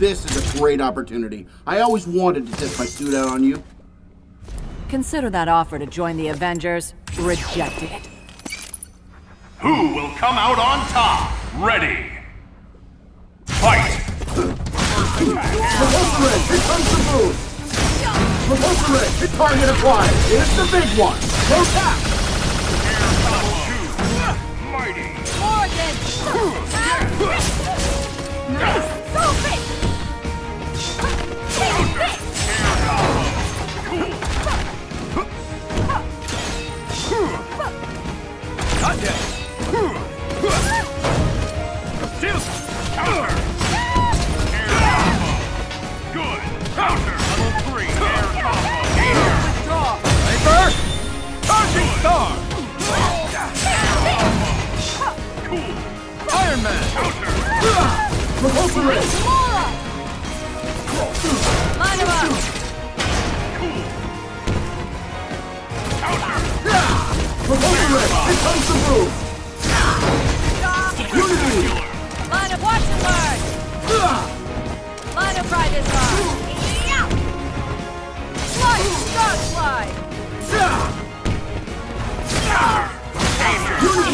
This is a great opportunity. I always wanted to test my suit out on you. Consider that offer to join the Avengers rejected. Who will come out on top? Ready. Fight! Repulsor Red, here comes the move! Repulsor Red, hit target acquired! Here's the big one! Go tap! Air combo! Good! Counter! Level 3 air combo! Charging star! Cool! Iron Man! Counter! Repulsor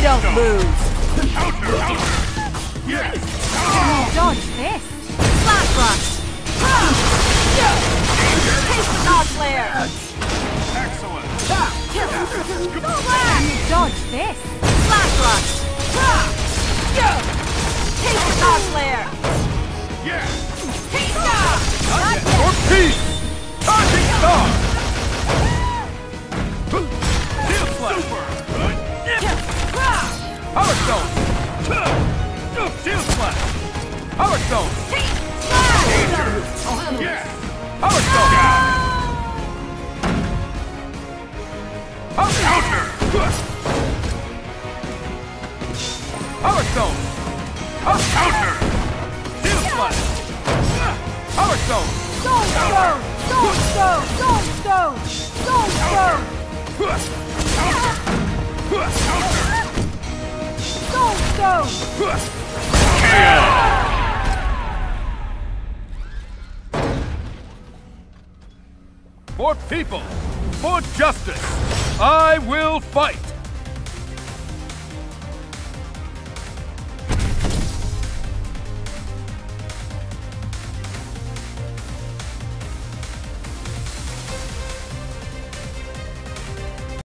I don't stone. lose. Counter! Counter! Yes! Dodge this. Slap rush! Taste the dog flare! Excellent! Go! Dodge this. Slap rush! Stone! Shield slash! Power stone! Yes! Power stone! Power counter! Power stone! Power counter! Shield slash! Power stone! Stone stone! Stone stone! Stone stone! Stone stone! For people, for justice, I will fight!